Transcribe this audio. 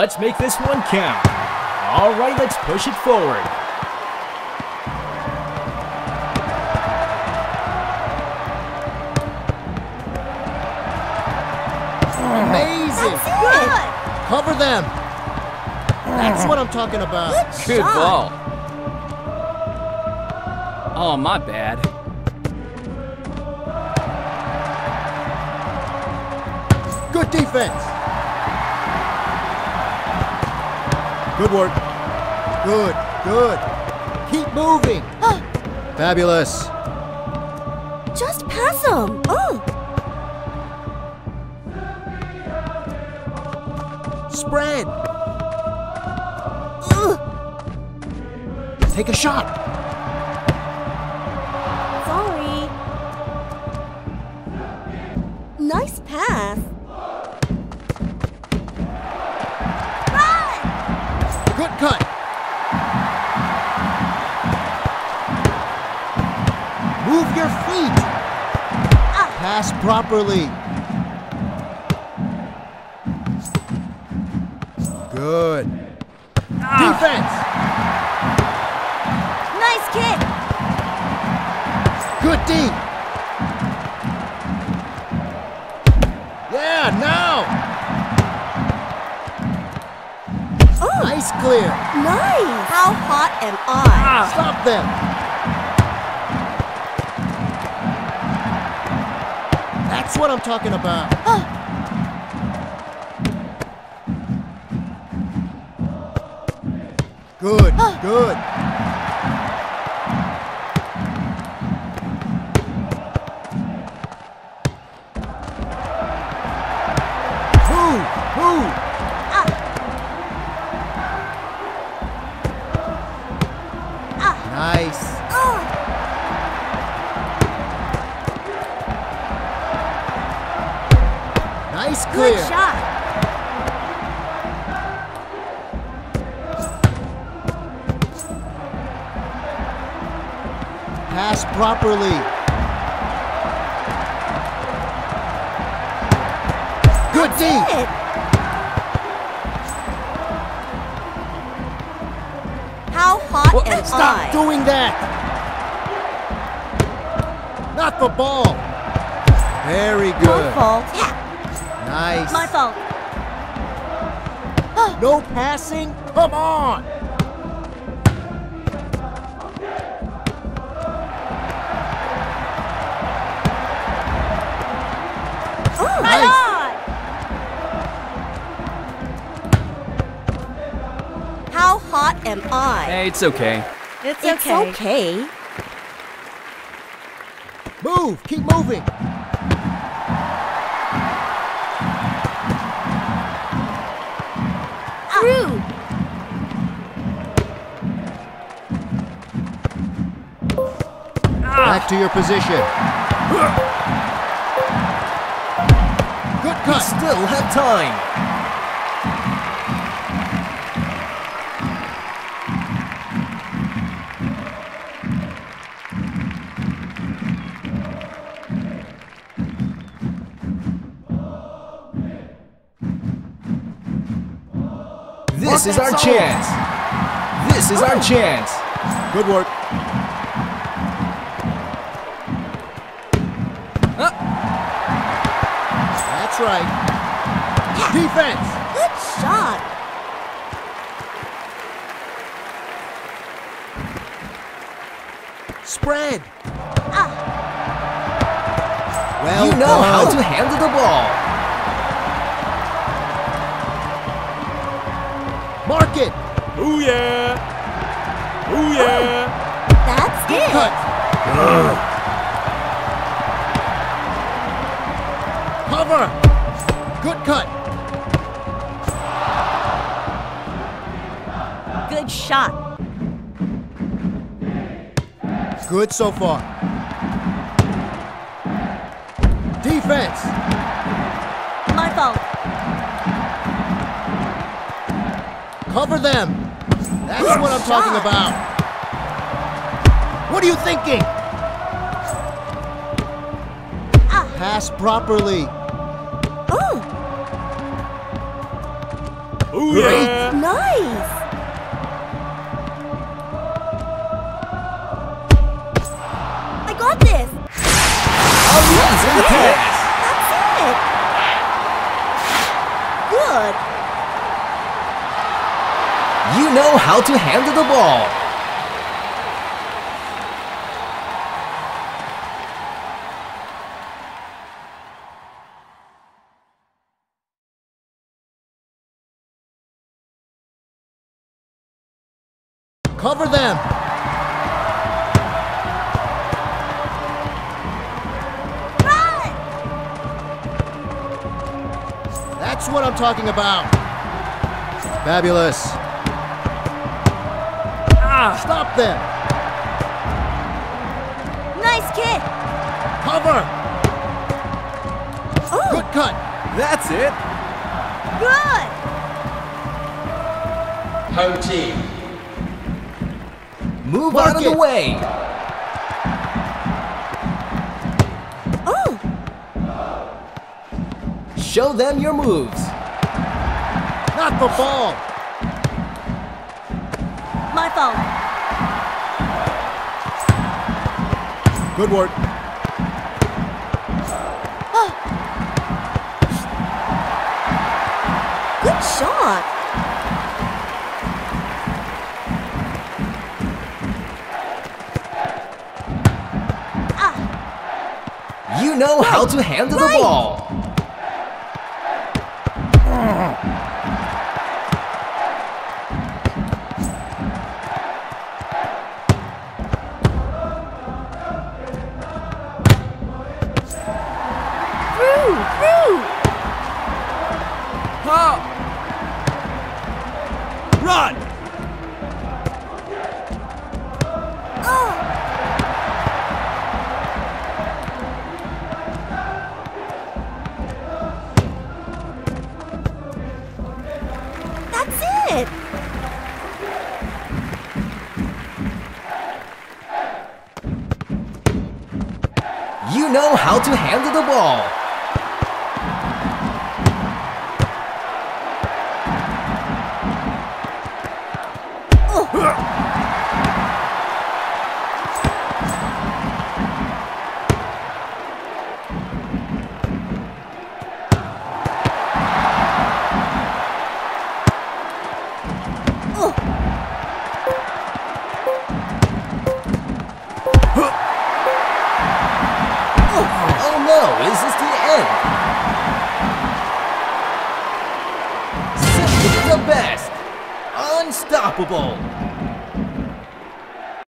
Let's make this one count. All right, let's push it forward. Amazing. Good. Cover them. That's what I'm talking about. Good, Good ball. Oh, my bad. Good defense. Good work. Good, good. Keep moving. Oh. Fabulous. Just pass him. Oh, Spread. Take a shot. Feet. Pass properly. Good. Defense. Nice kick. Good D. Yeah, now. Oh, Nice clear. nice. How hot am I? Stop them. What I'm talking about. Good, good. Move, move. Pass properly. Good D. How hot Well, am stop I? doing that. Not the ball. Very good. My fault. Nice. My fault. No passing? Come on. Am I? Hey, it's okay. It's, okay. Move. Keep moving. Ah. Through. Back ah. to your position. Good We still have time. This is our chance. This is our chance. Good work. Uh. That's right. Defense. Good shot. Spread. Ah. Well You know how to handle the ball. Yeah. That's Good it. cut. Cover. Good cut. Good shot. Good so far. Defense. My fault. Cover them. That's what I'm talking about. What are you thinking? Ah. Pass properly. Oh, Booyah! Nice. I got this. Oh, Amazing pass! That's it. Good. You know how to handle the ball. Cover them. Run. That's what I'm talking about. Fabulous. Ah. Stop them. Nice kick. Cover. Oh, Good cut. That's it. good. Home team. Move Mark out of the way. Oh, Show them your moves. Not the ball. my fault. Good work. Oh. Good shot. Know how to handle the ball. Run! It. You know how to handle the ball. Oh no, is this the end? Simply the best. Unstoppable.